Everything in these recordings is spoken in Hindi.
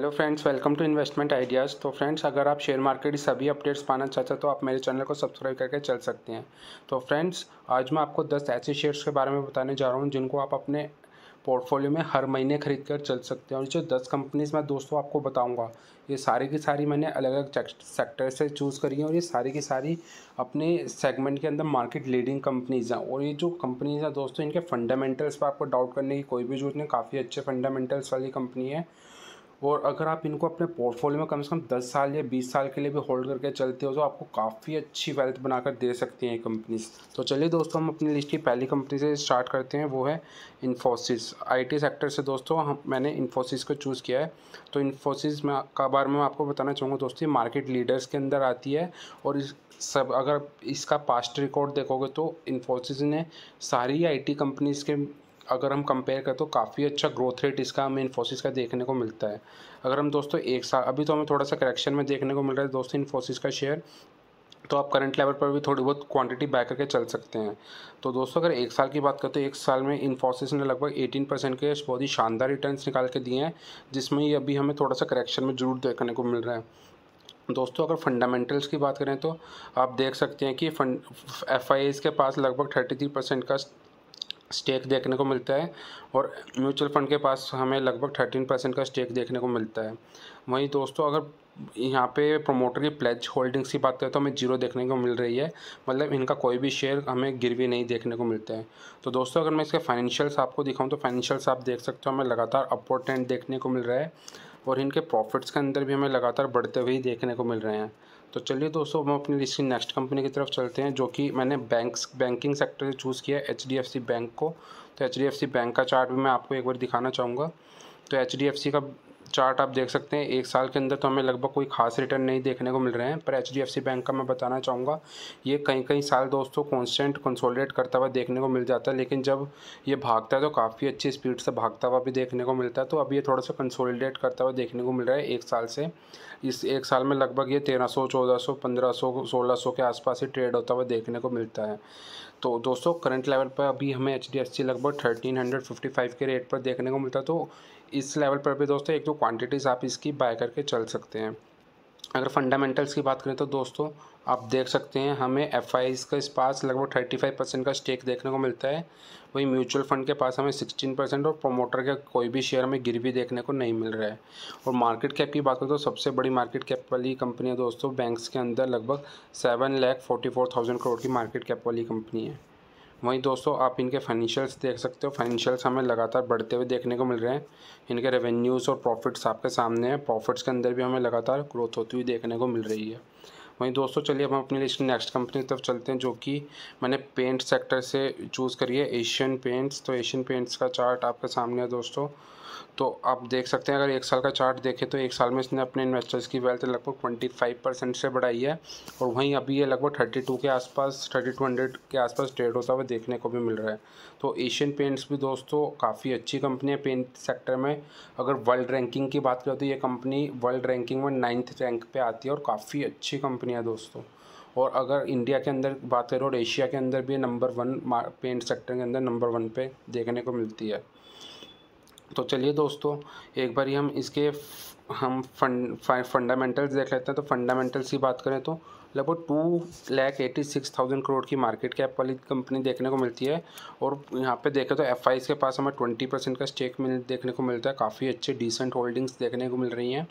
Hello friends welcome to investment ideas तो फ्रेंड्स अगर आप शेयर मार्केट की सभी अपडेट्स पाना चाहते हैं तो आप मेरे चैनल को सब्सक्राइब करके चल सकते हैं। तो फ्रेंड्स आज मैं आपको 10 ऐसे शेयर्स के बारे में बताने जा रहा हूँ, जिनको आप अपने पोर्टफोलियो में हर महीने खरीद कर चल सकते हैं। और जो दस कंपनीज़ मैं दोस्तों आपको बताऊँगा, ये सारी की सारी मैंने अलग अलग सेक्टर से चूज़ करी हैं और ये सारी की सारी अपने सेगमेंट के अंदर मार्केट लीडिंग कंपनीज़ हैं। और ये जो कंपनीज़ हैं दोस्तों, इनके फंडामेंटल्स पर आपको डाउट करने की कोई भी ज़रूरत नहीं, काफ़ी अच्छे फंडामेंटल्स वाली कंपनी है। और अगर आप इनको अपने पोर्टफोलियो में कम से कम दस साल या बीस साल के लिए भी होल्ड करके चलते हो तो आपको काफ़ी अच्छी वेल्थ बनाकर दे सकती हैं कंपनीज़ तो चलिए दोस्तों, हम अपनी लिस्ट की पहली कंपनी से स्टार्ट करते हैं, वो है इन्फोसिस आईटी सेक्टर से दोस्तों, हम, मैंने इन्फोसिस को चूज़ किया है। तो इन्फोसिस में, का बारे में आपको बताना चाहूँगा दोस्तों, ये मार्केट लीडर्स के अंदर आती है और इस, सब, अगर इसका पास्ट रिकॉर्ड देखोगे तो इन्फोसिस ने सारी आईटी कंपनीज़ के अगर हम कंपेयर करें तो काफ़ी अच्छा ग्रोथ रेट इसका हमें इन्फोसिस का देखने को मिलता है। अगर हम दोस्तों एक साल, अभी तो हमें थोड़ा सा करेक्शन में देखने को मिल रहा है दोस्तों इन्फोसिस का शेयर तो आप करंट लेवल पर भी थोड़ी बहुत क्वांटिटी बाय करके चल सकते हैं। तो दोस्तों अगर एक साल की बात करें तो एक साल में इन्फोसिस ने लगभग 18 परसेंट के बहुत ही शानदार रिटर्न्स निकाल के दिए हैं, जिसमें ये अभी हमें थोड़ा सा करेक्शन में ज़रूर देखने को मिल रहा है। दोस्तों अगर फंडामेंटल्स की बात करें तो आप देख सकते हैं कि फंड एफ़ के पास लगभग थर्टी थ्री परसेंट का स्टेक देखने को मिलता है और म्यूचुअल फंड के पास हमें लगभग थर्टीन परसेंट का स्टेक देखने को मिलता है। वहीं दोस्तों, अगर यहाँ पे प्रोमोटर की प्लेज होल्डिंग्स की बात करें तो हमें ज़ीरो देखने को मिल रही है। मतलब इनका कोई भी शेयर हमें गिरवी नहीं देखने को मिलता है। तो दोस्तों, अगर मैं इसके फाइनेंशियल्स आपको दिखाऊँ तो फाइनेंशियल्स आप देख सकते हो, हमें लगातार अपवर्ड ट्रेंड देखने को मिल रहा है। और इनके प्रॉफिट्स के अंदर भी हमें लगातार बढ़ते हुए देखने को मिल रहे हैं। तो चलिए दोस्तों, हम अपनी लिस्ट की नेक्स्ट कंपनी की तरफ़ चलते हैं, जो कि मैंने बैंक बैंकिंग सेक्टर से चूज़ किया H D F C bank को। तो H D F C bank का चार्ट भी मैं आपको एक बार दिखाना चाहूँगा। तो एच डी एफ़ सी का चार्ट आप देख सकते हैं। एक साल के अंदर तो हमें लगभग कोई खास रिटर्न नहीं देखने को मिल रहे हैं। पर H D F C bank का मैं बताना चाहूँगा, ये कई कई साल दोस्तों कॉन्स्टेंट कंसोलिडेट करता हुआ देखने को मिल जाता है। लेकिन जब ये भागता है तो काफ़ी अच्छी स्पीड से भागता हुआ भी देखने को मिलता है। तो अब ये थोड़ा सा कंसोलिडेट करता हुआ देखने को मिल रहा है एक साल से। इस एक साल में लगभग ये तेरह सौ, चौदह सौ, पंद्रह सौ, सोलह सौ के आसपास ही ट्रेड होता हुआ देखने को मिलता है। तो दोस्तों करंट लेवल पर अभी हमें एच डी एफ़ सी लगभग थर्टीन हंड्रेड फिफ्टी फाइव के रेट पर देखने को मिलता है। तो इस लेवल पर भी दोस्तों, एक दो क्वांटिटीज़ आप इसकी बाय करके चल सकते हैं। अगर फंडामेंटल्स की बात करें तो दोस्तों, आप देख सकते हैं, हमें एफ़ का इस पास लगभग थर्टी फाइव परसेंट का स्टेक देखने को मिलता है। वहीं म्यूचुअल फंड के पास हमें सिक्सटीन परसेंट और प्रोमोटर का कोई भी शेयर हमें गिरवी देखने को नहीं मिल रहा है। और मार्केट कैप की बात करें तो सबसे बड़ी मार्केट कैप वाली कंपनी है दोस्तों बैंक्स के अंदर लगभग seven lakh forty four thousand crore की मार्केट कैप वाली कंपनी है। वहीं दोस्तों, आप इनके फाइनेंशियल्स देख सकते हो। फाइनेंशियल्स हमें लगातार बढ़ते हुए देखने को मिल रहे हैं। इनके रेवेन्यूज़ और प्रॉफिट्स आपके सामने हैं। प्रॉफिट्स के अंदर भी हमें लगातार ग्रोथ होती हुई देखने को मिल रही है। वहीं दोस्तों, चलिए हम अपनी लिस्ट नेक्स्ट कंपनी की तरफ़ चलते हैं, जो कि मैंने पेंट सेक्टर से चूज़ करी है। एशियन पेंट्स तो एशियन पेंट्स का चार्ट आपके सामने है दोस्तों। तो आप देख सकते हैं, अगर एक साल का चार्ट देखें तो एक साल में इसने अपने इन्वेस्टर्स की वेल्थ लगभग ट्वेंटी फाइव परसेंट से बढ़ाई है और वहीं अभी ये लगभग थर्टी टू के आसपास थर्टी टू हंड्रेड के आसपास ट्रेड होता हुआ देखने को भी मिल रहा है। तो एशियन पेंट्स भी दोस्तों काफ़ी अच्छी कंपनी है पेंट सेक्टर में। अगर वर्ल्ड रैंकिंग की बात करें तो ये कंपनी वर्ल्ड रैंकिंग में नाइन्थ रैंक पर आती है और काफ़ी अच्छी कंपनी है दोस्तों। और अगर इंडिया के अंदर बात करें और एशिया के अंदर भी नंबर वन पेंट सेक्टर के अंदर नंबर वन पे देखने को मिलती है। तो चलिए दोस्तों, एक बार हम इसके हम फंड फंडामेंटल्स देख लेते हैं। तो फंडामेंटल्स की बात करें तो लगभग two lakh eighty six thousand crore की मार्केट कैप वाली कंपनी देखने को मिलती है। और यहाँ पे देखें तो एफ़ के पास हमें ट्वेंटी परसेंट का स्टेक मिल, देखने को मिलता है। काफ़ी अच्छे डिसेंट होल्डिंग्स देखने को मिल रही हैं।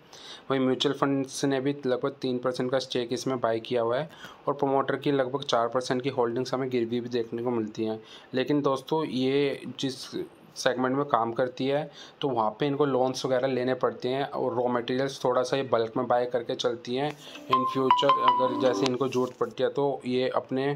वहीं म्यूचुअल फंड्स ने भी लगभग तीन परसेंट का स्टेक इसमें बाई किया हुआ है। और प्रोमोटर की लगभग चार परसेंट की होल्डिंग्स हमें गिरवी भी देखने को मिलती हैं। लेकिन दोस्तों, ये जिस सेगमेंट में काम करती है तो वहाँ पे इनको लोन्स वगैरह लेने पड़ते हैं और रॉ मटेरियल्स थोड़ा सा ये बल्क में बाय करके चलती हैं। इन फ्यूचर अगर जैसे इनको ज़रूरत पड़ती है तो ये अपने,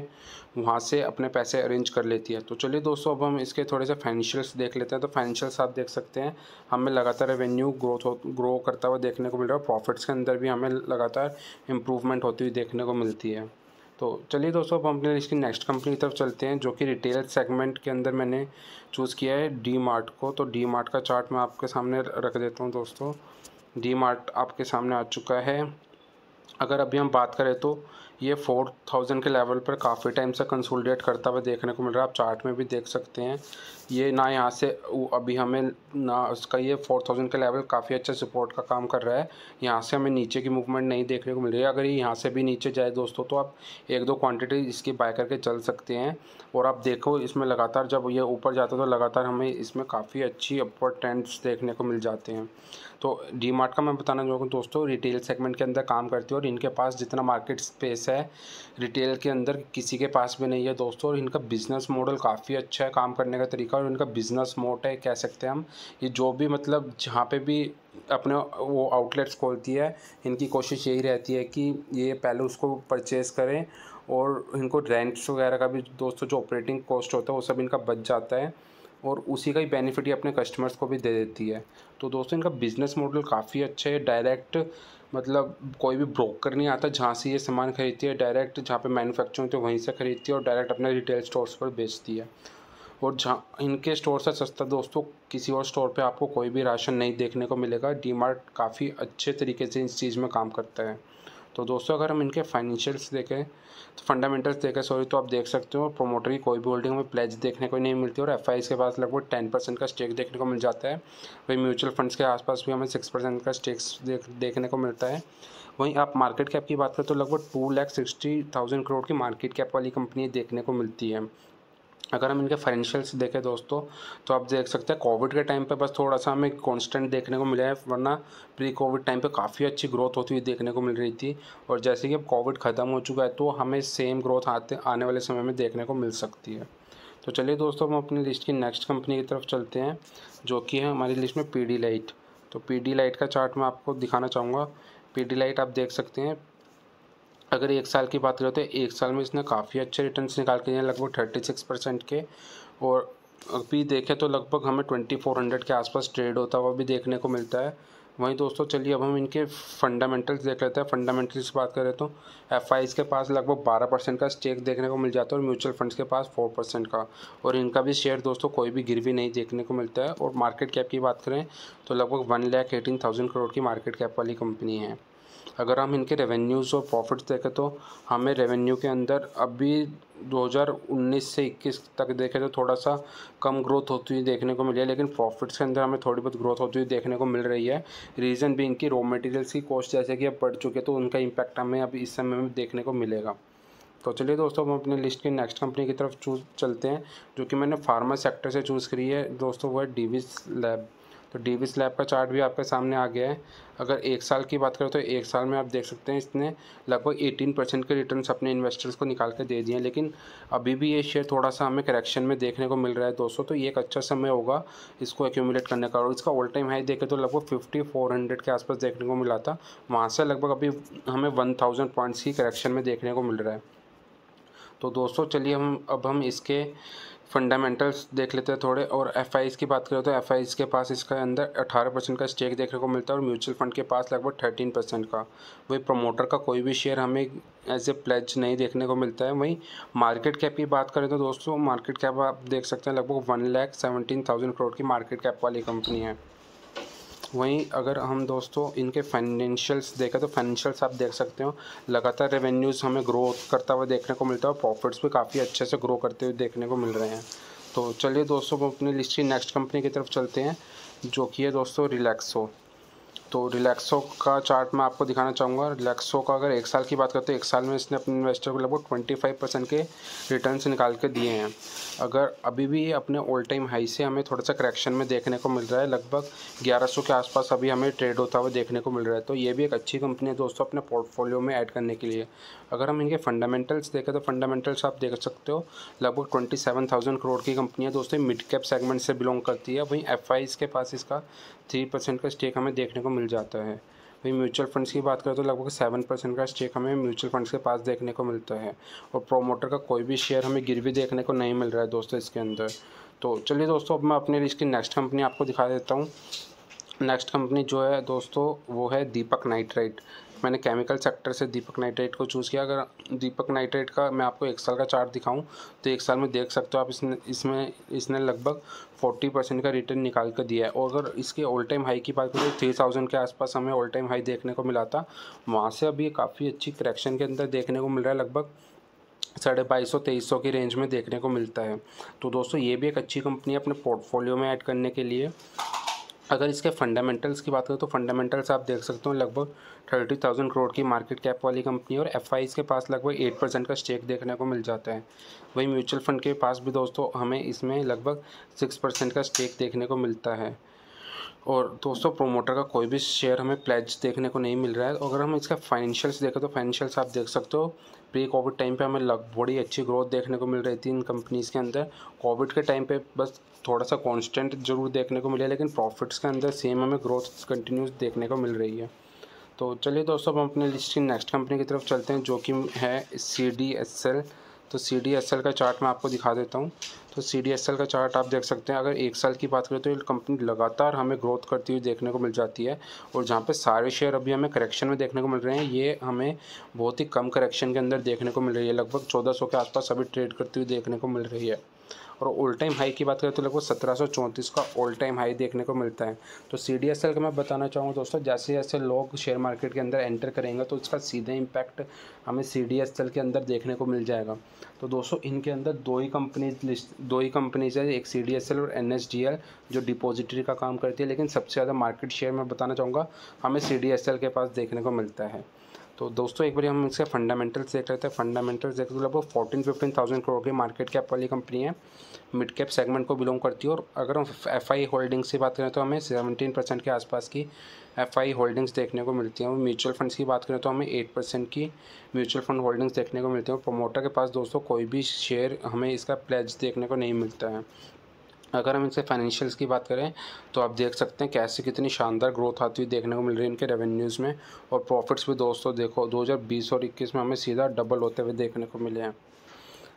वहाँ से अपने पैसे अरेंज कर लेती है। तो चलिए दोस्तों, अब हम इसके थोड़े से फाइनेंशियल्स देख लेते हैं। तो फाइनेंशियल्स आप देख सकते हैं, हमें लगातार रेवेन्यू ग्रोथ हो ग्रो करता हुआ देखने को मिल रहा है प्रॉफिट्स के अंदर भी हमें लगातार इम्प्रूवमेंट होती हुई देखने को मिलती है। तो चलिए दोस्तों, अब हम अपने इसकी नेक्स्ट कंपनी की तरफ़ चलते हैं, जो कि रिटेल सेगमेंट के अंदर मैंने चूज़ किया है डी मार्ट को। तो डी मार्ट का चार्ट मैं आपके सामने रख देता हूँ दोस्तों। डी मार्ट आपके सामने आ चुका है। अगर अभी हम बात करें तो ये फोर थाउज़ेंड के लेवल पर काफ़ी टाइम से कंसोलिडेट करता हुआ देखने को मिल रहा है। आप चार्ट में भी देख सकते हैं। ये ना यहाँ से अभी हमें ना उसका ये फोर थाउज़ेंड का लेवल काफ़ी अच्छा सपोर्ट का काम कर रहा है। यहाँ से हमें नीचे की मूवमेंट नहीं देखने को मिल रही है। अगर ये यहाँ से भी नीचे जाए दोस्तों तो आप एक दो क्वांटिटी इसकी बाय करके चल सकते हैं। और आप देखो इसमें लगातार जब ये ऊपर जाता तो लगातार हमें इसमें काफ़ी अच्छी अपवर्ड ट्रेंड्स देखने को मिल जाते हैं। तो डी मार्ट का मैं बताना चाहूँगा दोस्तों रिटेल सेगमेंट के अंदर काम करती है और इनके पास जितना मार्केट स्पेस है रिटेल के अंदर किसी के पास भी नहीं है दोस्तों और इनका बिज़नेस मॉडल काफ़ी अच्छा है काम करने का तरीका और इनका बिज़नेस मोट है, कह सकते हैं हम। ये जो भी मतलब जहाँ पे भी अपने वो आउटलेट्स खोलती है, इनकी कोशिश यही रहती है कि ये पहले उसको परचेज़ करें और इनको रेंट्स वगैरह का भी दोस्तों जो ऑपरेटिंग कॉस्ट होता है वो सब इनका बच जाता है। और उसी का ही बेनिफिट ये अपने कस्टमर्स को भी दे देती है। तो दोस्तों, इनका बिज़नेस मॉडल काफ़ी अच्छा है। डायरेक्ट मतलब कोई भी ब्रोकर नहीं आता जहाँ से ये सामान खरीदती है। डायरेक्ट जहाँ पे मैन्युफैक्चर होती है, वहीं से खरीदती है और डायरेक्ट अपने रिटेल स्टोर्स पर बेचती है। और जहाँ इनके स्टोर से सस्ता दोस्तों, किसी और स्टोर पे आपको कोई भी राशन नहीं देखने को मिलेगा। डी मार्ट काफ़ी अच्छे तरीके से इस चीज़ में काम करता है। तो दोस्तों, अगर हम इनके फाइनेंशियल्स देखें तो फंडामेंटल्स देखें सॉरी तो आप देख सकते हो प्रोमोटर की कोई भी होल्डिंग में प्लेज देखने को नहीं मिलती और एफ़ के पास लगभग टेन परसेंट का स्टेक देखने को मिल जाता है। वही म्यूचुअल फंड्स के आसपास भी हमें सिक्स परसेंट का स्टेक्स देख, देखने को मिलता है। वहीं आप मार्केट कैप की बात करें तो लगभग two lakh sixty thousand crore की मार्केट कैप वाली कंपनी देखने को मिलती है। अगर हम इनके फाइनेंशियल्स देखें दोस्तों तो आप देख सकते हैं कोविड के टाइम पे बस थोड़ा सा हमें कांस्टेंट देखने को मिला है, वरना प्री कोविड टाइम पे काफ़ी अच्छी ग्रोथ होती हुई देखने को मिल रही थी। और जैसे कि अब कोविड ख़त्म हो चुका है तो हमें सेम ग्रोथ आते, आने वाले समय में देखने को मिल सकती है। तो चलिए दोस्तों, हम अपनी लिस्ट की नेक्स्ट कंपनी की तरफ़ चलते हैं, जो कि है हमारी लिस्ट में पीडी लाइट तो पीडी लाइट का चार्ट मैं आपको दिखाना चाहूँगा। पी लाइट आप देख सकते हैं अगर एक साल की बात करें तो एक साल में इसने काफ़ी अच्छे रिटर्न निकाल के दिए लगभग थर्टी सिक्स परसेंट के। और अभी देखें तो लगभग हमें ट्वेंटी फोर हंड्रेड के आसपास ट्रेड होता हुआ भी देखने को मिलता है। वहीं दोस्तों, चलिए अब हम इनके फंडामेंटल्स देख लेते हैं। फंडामेंटल्स की बात करें तो एफ़ के पास लगभग बारह परसेंट का स्टेक देखने को मिल जाता है और म्यूचुअल फंड्स के पास फोर परसेंट का। और इनका भी शेयर दोस्तों कोई भी गिरवी नहीं देखने को मिलता है। और मार्केट कैप की बात करें तो लगभग one lakh eighteen thousand crore की मार्केट कैप वाली कंपनी है। अगर हम इनके रेवेन्यूज़ और प्रॉफिट्स देखें तो हमें रेवेन्यू के अंदर अभी 2019 से 21 तक देखें तो थोड़ा सा कम ग्रोथ होती हुई देखने को मिली है, लेकिन प्रॉफिट्स के अंदर हमें थोड़ी बहुत ग्रोथ होती हुई देखने को मिल रही है। रीज़न भी इनकी रॉ मटेरियल्स की कॉस्ट जैसे कि अब बढ़ चुके तो उनका इम्पैक्ट हमें अभी इस समय में देखने को मिलेगा। तो चलिए दोस्तों हम अपने लिस्ट की नेक्स्ट कंपनी की तरफ़ चूज़, चलते हैं, जो कि मैंने फार्मा सेक्टर से चूज़ करी है। दोस्तों, वो है डीविस लैब तो डी वी स्लैब का चार्ट भी आपके सामने आ गया है। अगर एक साल की बात करें तो एक साल में आप देख सकते हैं इसने लगभग 18 परसेंट के रिटर्न्स अपने इन्वेस्टर्स को निकाल के दे दिए हैं। लेकिन अभी भी ये शेयर थोड़ा सा हमें करेक्शन में देखने को मिल रहा है दोस्तों। तो ये एक अच्छा समय होगा इसको एक्यूमुलेट करने का। और इसका ऑल टाइम हाई देखें तो लगभग फिफ्टी फोर हंड्रेड के आसपास देखने को मिला था। वहाँ से लगभग अभी हमें वन थाउज़ेंड पॉइंट्स की करेक्शन में देखने को मिल रहा है। तो दोस्तों चलिए हम, अब हम इसके फंडामेंटल्स देख लेते हैं थोड़े, और एफ़ की बात करें तो एफ़ के पास इसके अंदर अठारह परसेंट का स्टेक देखने को मिलता है, और म्यूचुअल फंड के पास लगभग थर्टीन परसेंट का। वही प्रमोटर का कोई भी शेयर हमें एज ए प्लेज नहीं देखने को मिलता है। वहीं मार्केट कैप की बात करें तो दोस्तों मार्केट कैप आप देख सकते हैं, लगभग वन लैख थाउज़ेंड करोड़ की मार्केट कैप वाली कंपनी है। वहीं अगर हम दोस्तों इनके फाइनेंशियल्स देखें तो फाइनेंशियल्स आप देख सकते हो। लगातार रेवेन्यूज़ हमें ग्रो करता हुआ देखने को मिलता है और प्रॉफिट्स भी काफ़ी अच्छे से ग्रो करते हुए देखने को मिल रहे हैं। तो चलिए दोस्तों अपनी लिस्ट की नेक्स्ट कंपनी की तरफ़ चलते हैं, जो कि है दोस्तों रिलैक्सो तो रिलैक्सो का चार्ट मैं आपको दिखाना चाहूँगा। रिलैक्सो का अगर एक साल की बात करते हैं, एक साल में इसने अपने इन्वेस्टर को लगभग ट्वेंटी फाइव परसेंट के रिटर्न निकाल के दिए हैं। अगर अभी भी अपने ऑल टाइम हाई से हमें थोड़ा सा करेक्शन में देखने को मिल रहा है, लगभग 1100 के आसपास अभी हमें ट्रेड होता हुआ देखने को मिल रहा है तो ये भी एक अच्छी कंपनी है दोस्तों अपने पोर्टफोलियो में ऐड करने के लिए। अगर हम इनके फंडामेंटल्स देखें तो फंडामेंटल्स आप देख सकते हो, लगभग ट्वेंटी सेवन थाउज़ेंड करोड़ की कंपनी है दोस्तों मिड कैप सेगमेंट से बिलोंग करती है। वहीं एफ़ के पास इसका थ्री परसेंट का स्टेक हमें देखने को मिल जाता है। वहीं म्यूचुअल फंड्स की बात करें तो लगभग सेवन परसेंट का स्टेक हमें म्यूचुअल फंड्स के पास देखने को मिलता है और प्रोमोटर का कोई भी शेयर हमें गिरवी देखने को नहीं मिल रहा है दोस्तों इसके अंदर। तो चलिए दोस्तों, अब मैं अपने इसकी नेक्स्ट कंपनी आपको दिखा देता हूँ। नेक्स्ट कंपनी जो है दोस्तों, वो है दीपक नाइट्राइट। मैंने केमिकल सेक्टर से दीपक नाइट्रेट को चूज़ किया। अगर दीपक नाइट्रेट का मैं आपको एक साल का चार्ट दिखाऊँ तो एक साल में देख सकते हो आप इसने, इसमें, इसने लगभग फोर्टी परसेंट का रिटर्न निकाल कर दिया है। और अगर इसके ऑल टाइम हाई की बात करें तो थ्री थाउज़ेंड के आसपास हमें ऑल टाइम हाई देखने को मिला था। वहाँ से अभी काफ़ी अच्छी करेक्शन के अंदर देखने को मिल रहा है। लगभग साढ़े बाईस सौ, तेईस सौ की रेंज में देखने को मिलता है। तो दोस्तों, ये भी एक अच्छी कंपनी है अपने पोर्टफोलियो में ऐड करने के लिए। अगर इसके फंडामेंटल्स की बात करें तो फंडामेंटल्स आप देख सकते हो लगभग थर्टी थाउज़ेंड करोड़ की मार्केट कैप वाली कंपनी और एफ़ के पास लगभग एट परसेंट का स्टेक देखने को मिल जाता है। वही म्यूचुअल फंड के पास भी दोस्तों हमें इसमें लगभग सिक्स परसेंट का स्टेक देखने को मिलता है। और दोस्तों प्रोमोटर का कोई भी शेयर हमें प्लेज देखने को नहीं मिल रहा है। अगर हम इसका फाइनेंशियल्स देखें तो फाइनेंशियल्स आप देख सकते हो। प्री कोविड टाइम पे हमें लग, बड़ी अच्छी ग्रोथ देखने को मिल रही थी इन कंपनीज़ के अंदर। कोविड के टाइम पे बस थोड़ा सा कांस्टेंट ज़रूर देखने को मिला, लेकिन प्रॉफिट्स के अंदर सेम हमें ग्रोथ कंटिन्यूस देखने को मिल रही है। तो चलिए दोस्तों हम अपने लिस्ट की नेक्स्ट कंपनी की तरफ़ चलते हैं, जो कि है सी डी एस एल तो सी डी एस एल का चार्ट मैं आपको दिखा देता हूँ। तो सी डी एस एल का चार्ट आप देख सकते हैं। अगर एक साल की बात करें तो ये कंपनी लगातार हमें ग्रोथ करती हुई देखने को मिल जाती है और जहाँ पे सारे शेयर अभी हमें करेक्शन में देखने को मिल रहे हैं, ये हमें बहुत ही कम करेक्शन के अंदर देखने को मिल रही है। लगभग चौदह सौ के आसपास अभी ट्रेड करती हुई देखने को मिल रही है। और ऑल टाइम हाई की बात करें तो लगभग सत्रह सौ चौंतीस का ऑल टाइम हाई देखने को मिलता है। तो सी डी एस एल का मैं बताना चाहूँगा दोस्तों, जैसे जैसे लोग शेयर मार्केट के अंदर एंटर करेंगे तो इसका सीधा इम्पैक्ट हमें सी डी एस एल के अंदर देखने को मिल जाएगा। तो दोस्तों, इनके अंदर दो ही कंपनीज़ लिस्ट दो ही कंपनीज़ है एक सी डी एस एल और एन एस डी एल जो डिपॉजिटरी का काम करती है, लेकिन सबसे ज़्यादा मार्केट शेयर में बताना चाहूँगा, हमें सी डी एस एल के पास देखने को मिलता है। तो दोस्तों, एक बार हम इसके फंडामेंटल्स देख रहे थे फंडामेंटल्स देख, लगभग फोर्टीन फिफ्टीन थाउज़ेंड करोड़ की मार्केट कैप वाली कंपनी है। मिड कैप सेगमेंट को बिलोंग करती है और अगर हम एफ़ आई होल्डिंग्स की बात करें तो हमें सेवनटीन परसेंट के आसपास की एफ़ आई होल्डिंग्स देखने को मिलती हैं। और म्यूचुअल फंड्स की बात करें तो हमें एट परसेंट की म्यूचुअल फंड होल्डिंग्स देखने को मिलती है। और प्रोमोटर के पास दोस्तों, कोई भी शेयर हमें इसका प्लेज देखने को नहीं मिलता है। अगर हम इनसे फाइनेंशियल्स की बात करें तो आप देख सकते हैं कैसे कितनी शानदार ग्रोथ आती हुई देखने को मिल रही है इनके रेवेन्यूज़ में। और प्रॉफिट्स भी दोस्तों देखो 2020 और 21 में हमें सीधा डबल होते हुए देखने को मिले हैं।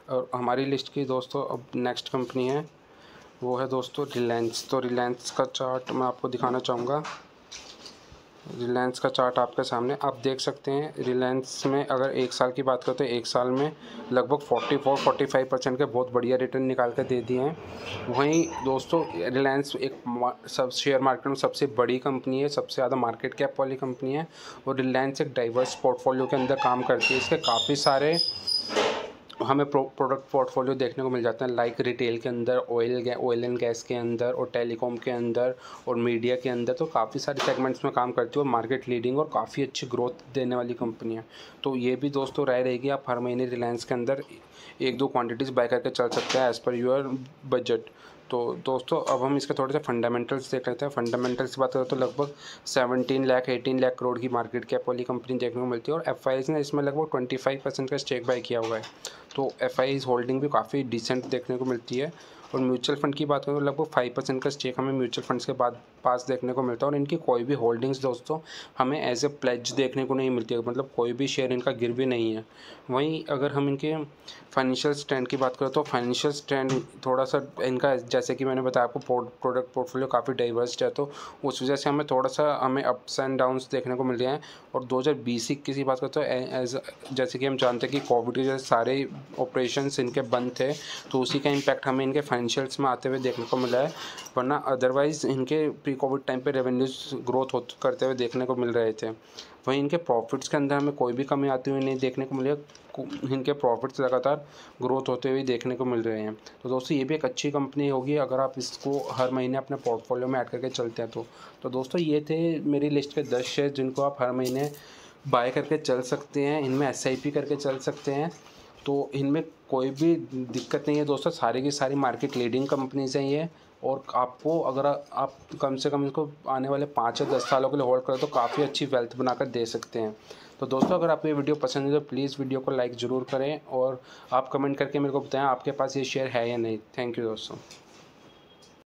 और हमारी लिस्ट की दोस्तों अब नेक्स्ट कंपनी है, वो है दोस्तों रिलायंस तो रिलायंस का चार्ट मैं आपको दिखाना चाहूँगा। रिलायंस का चार्ट आपके सामने। आप देख सकते हैं रिलायंस में अगर एक साल की बात करें तो एक साल में लगभग 44 45 परसेंट के बहुत बढ़िया रिटर्न निकाल कर दे दिए हैं। वहीं दोस्तों रिलायंस एक सब शेयर मार्केट में सबसे बड़ी कंपनी है, सबसे ज़्यादा मार्केट कैप वाली कंपनी है और रिलायंस एक डाइवर्स पोर्टफोलियो के अंदर काम करती है। इसके काफ़ी सारे हमें प्रोडक्ट पोर्टफोलियो देखने को मिल जाता है लाइक रिटेल के अंदर ऑयल ऑयल एंड गैस के अंदर और टेलीकॉम के अंदर और मीडिया के अंदर तो काफ़ी सारे सेगमेंट्स में काम करती है और मार्केट लीडिंग और काफ़ी अच्छी ग्रोथ देने वाली कंपनी है। तो ये भी दोस्तों राय रहेगी, आप हर महीने रिलायंस के अंदर एक दो क्वान्टिटीज़ बाय करके चल सकते हैं एज़ पर यूर बजट तो दोस्तों, अब हम इसके थोड़े से फंडामेंटल्स देख लेते हैं। फंडामेंटल्स की बात करें तो लगभग सेवनटीन लाख एटीन लाख करोड़ की मार्केट कैप वाली कंपनी देखने को मिलती है और एफ़ ने इसमें लगभग ट्वेंटी फाइव परसेंट का स्टेक बाय किया हुआ है। तो एफ़ आई होल्डिंग भी काफ़ी डिसेंट देखने को मिलती है। और म्यूचुअल फंड की बात करें तो लगभग फाइव परसेंट का स्टेक हमें म्यूचुअल फंड्स के बाद पास देखने को मिलता है और इनकी कोई भी होल्डिंग्स दोस्तों, हमें एज ए प्लेज देखने को नहीं मिलती है। मतलब कोई भी शेयर इनका गिर भी नहीं है। वहीं अगर हम इनके फाइनेंशियल स्टैंड की बात करें तो फाइनेंशियल स्टैंड थोड़ा सा इनका, जैसे कि मैंने बताया आपको प्रोडक्ट पोर्टफोलियो काफ़ी डाइवर्स है तो उस वजह से हमें थोड़ा सा हमें अप्स एंड डाउन्स देखने को मिल रहे हैं। और दो हज़ार बीस की बात करें तो एज जैसे कि हम जानते हैं कि कोविड के जैसे सारे ऑपरेशन इनके बंद थे तो उसी का इम्पैक्ट हमें इनके फाइनेंशियल्स में आते हुए देखने को मिला है। वरना अदरवाइज़ इनके प्री कोविड टाइम पे रेवेन्यूज ग्रोथ हो करते हुए देखने को मिल रहे थे। वहीं इनके प्रॉफिट्स के अंदर हमें कोई भी कमी आती हुई नहीं देखने को मिली इनके प्रॉफिट्स लगातार ग्रोथ होते हुए देखने को मिल रहे हैं। तो दोस्तों, ये भी एक अच्छी कंपनी होगी, अगर आप इसको हर महीने अपने पोर्टफोलियो में ऐड करके चलते हैं तो। तो दोस्तों, ये थे मेरी लिस्ट के दस शेयर जिनको आप हर महीने बाय करके चल सकते हैं, इनमें एसआईपी करके चल सकते हैं। तो इनमें कोई भी दिक्कत नहीं है दोस्तों, सारी की सारी मार्केट लीडिंग कंपनीज़ हैं ये। और आपको अगर आप कम से कम इसको आने वाले पाँच या दस सालों के लिए होल्ड करें तो काफ़ी अच्छी वेल्थ बनाकर दे सकते हैं। तो दोस्तों, अगर आपको ये वीडियो पसंद है तो प्लीज़ वीडियो को लाइक ज़रूर करें और आप कमेंट करके मेरे को बताएँ आपके पास ये शेयर है या नहीं। थैंक यू दोस्तों।